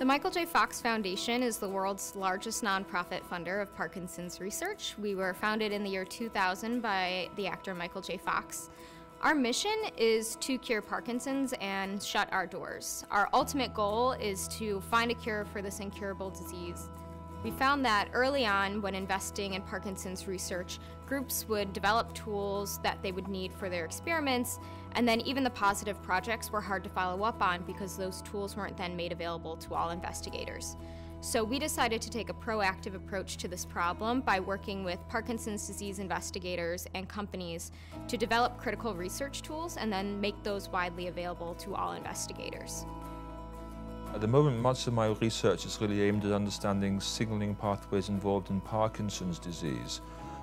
The Michael J. Fox Foundation is the world's largest nonprofit funder of Parkinson's research. We were founded in the year 2000 by the actor Michael J. Fox. Our mission is to cure Parkinson's and shut our doors. Our ultimate goal is to find a cure for this incurable disease. We found that early on, when investing in Parkinson's research, groups would develop tools that they would need for their experiments, and then even the positive projects were hard to follow up on because those tools weren't then made available to all investigators. So we decided to take a proactive approach to this problem by working with Parkinson's disease investigators and companies to develop critical research tools and then make those widely available to all investigators. At the moment, much of my research is really aimed at understanding signaling pathways involved in Parkinson's disease.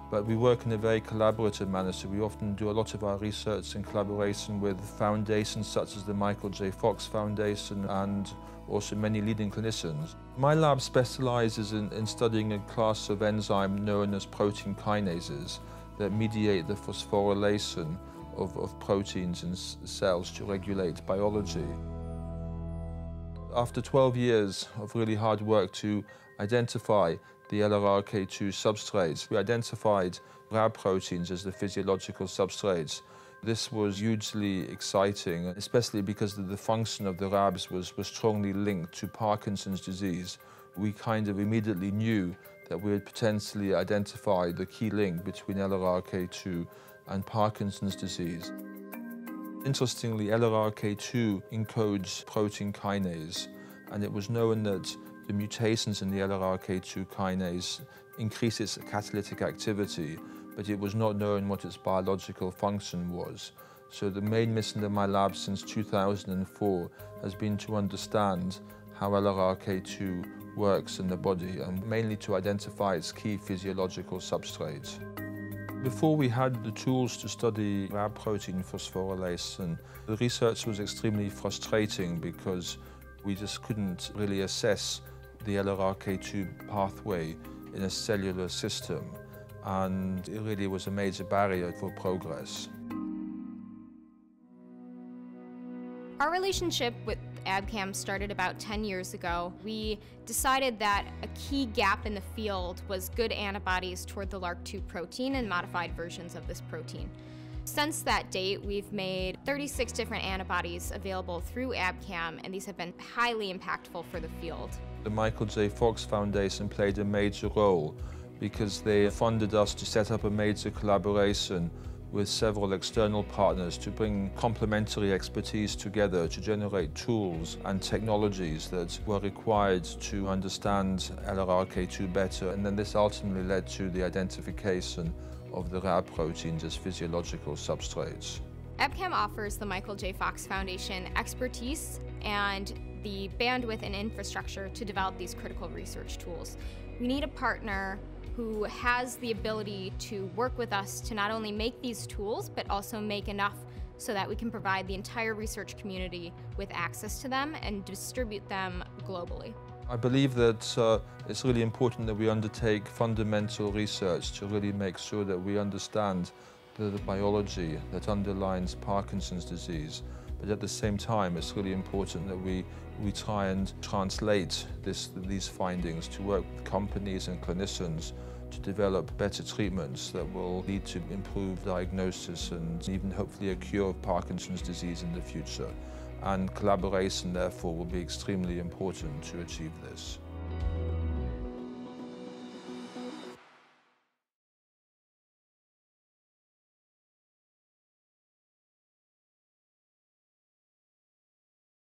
But we work in a very collaborative manner, so we often do a lot of our research in collaboration with foundations such as the Michael J. Fox Foundation and also many leading clinicians. My lab specializes in, in studying a class of enzyme known as protein kinases that mediate the phosphorylation of, of proteins in cells to regulate biology. After 12 years of really hard work to identify the LRRK2 substrates, we identified RAB proteins as the physiological substrates. This was hugely exciting, especially because the function of the RABs was, was strongly linked to Parkinson's disease. We kind of immediately knew that we had potentially identified the key link between LRRK2 and Parkinson's disease. Interestingly, LRRK2 encodes protein kinase, and it was known that the mutations in the LRRK2 kinase increase its catalytic activity, but it was not known what its biological function was. So the main mission of my lab since 2004 has been to understand how LRRK2 works in the body, and mainly to identify its key physiological substrates. Before we had the tools to study RAB protein phosphorylation, the research was extremely frustrating because we just couldn't really assess the LRRK2 pathway in a cellular system and it really was a major barrier for progress. Our relationship with Abcam started about 10 years ago. We decided that a key gap in the field was good antibodies toward the LRRK2 protein and modified versions of this protein. Since that date, we've made 36 different antibodies available through Abcam, and these have been highly impactful for the field. The Michael J. Fox Foundation played a major role because they funded us to set up a major collaboration with several external partners to bring complementary expertise together to generate tools and technologies that were required to understand LRRK2 better. And then this ultimately led to the identification of the RAB proteins as physiological substrates. Abcam offers the Michael J. Fox Foundation expertise and the bandwidth and infrastructure to develop these critical research tools. We need a partner who has the ability to work with us to not only make these tools, but also make enough so that we can provide the entire research community with access to them and distribute them globally. I believe that uh, it's really important that we undertake fundamental research to really make sure that we understand the, the biology that underlines Parkinson's disease. But at the same time, it's really important that we, we try and translate this, these findings to work with companies and clinicians to develop better treatments that will lead to improved diagnosis and even hopefully a cure of Parkinson's disease in the future. And collaboration, therefore, will be extremely important to achieve this.